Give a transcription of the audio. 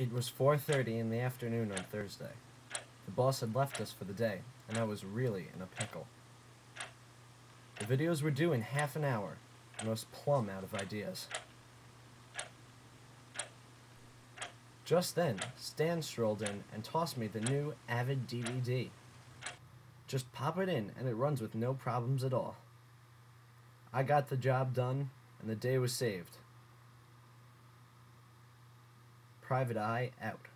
It was 4:30 in the afternoon on Thursday. The boss had left us for the day, and I was really in a pickle. The videos were due in half an hour, and I was plumb out of ideas. Just then, Stan strolled in and tossed me the new Avid DVD. Just pop it in, and it runs with no problems at all. I got the job done, and the day was saved. Private Eye out.